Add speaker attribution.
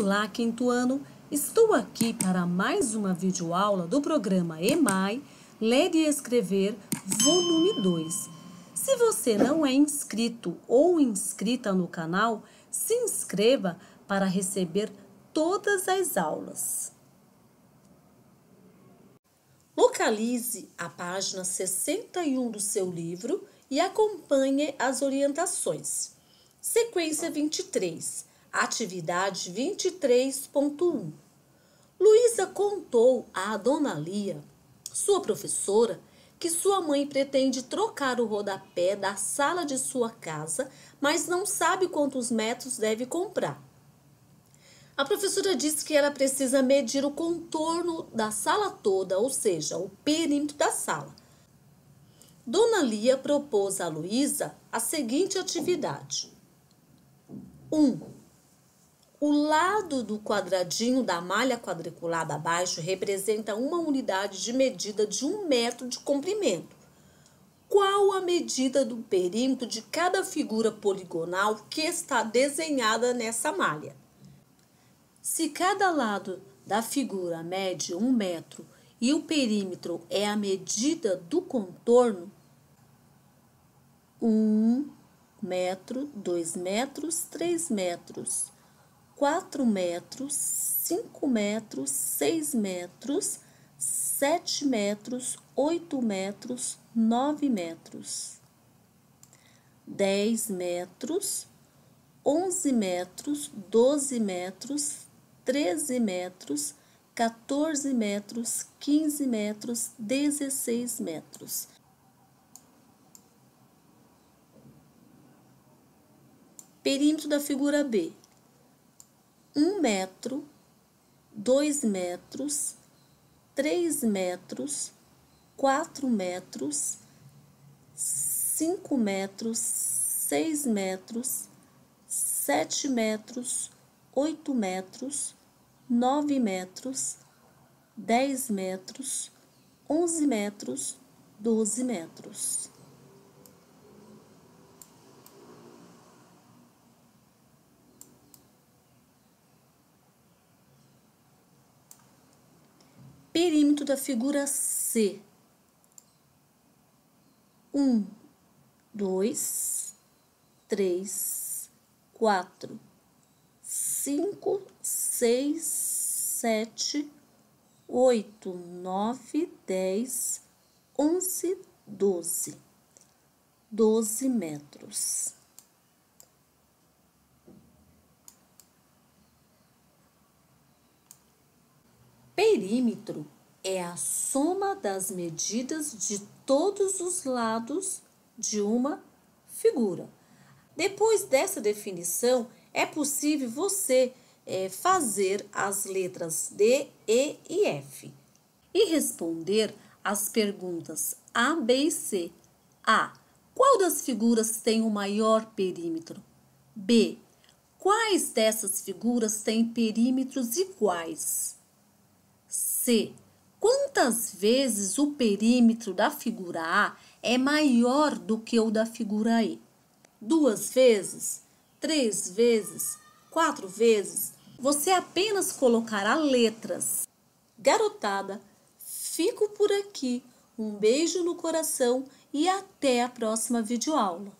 Speaker 1: Olá, quinto ano! Estou aqui para mais uma videoaula do programa EMAI Ler e Escrever, volume 2. Se você não é inscrito ou inscrita no canal, se inscreva para receber todas as aulas. Localize a página 61 do seu livro e acompanhe as orientações. Sequência 23 Atividade 23.1 Luísa contou à dona Lia, sua professora, que sua mãe pretende trocar o rodapé da sala de sua casa, mas não sabe quantos metros deve comprar. A professora disse que ela precisa medir o contorno da sala toda, ou seja, o perímetro da sala. Dona Lia propôs a Luísa a seguinte atividade: 1. Um, o lado do quadradinho da malha quadriculada abaixo representa uma unidade de medida de um metro de comprimento. Qual a medida do perímetro de cada figura poligonal que está desenhada nessa malha? Se cada lado da figura mede um metro e o perímetro é a medida do contorno, um metro, dois metros, três metros 4 metros, 5 metros, 6 metros, 7 metros, 8 metros, 9 metros, 10 metros, 11 metros, 12 metros, 13 metros, 14 metros, 15 metros, 16 metros. Perímetro da figura B um metro, dois metros, três metros, quatro metros, cinco metros, seis metros, sete metros, oito metros, nove metros, dez metros, onze metros, doze metros. Perímetro da figura C. Um, dois, três, quatro, cinco, seis, sete, oito, nove, dez, onze, doze. Doze metros. Perímetro é a soma das medidas de todos os lados de uma figura. Depois dessa definição, é possível você é, fazer as letras D, E e F e responder as perguntas A, B e C. A. Qual das figuras tem o maior perímetro? B. Quais dessas figuras têm perímetros iguais? C. Quantas vezes o perímetro da figura A é maior do que o da figura E? Duas vezes? Três vezes? Quatro vezes? Você apenas colocará letras. Garotada, fico por aqui. Um beijo no coração e até a próxima videoaula.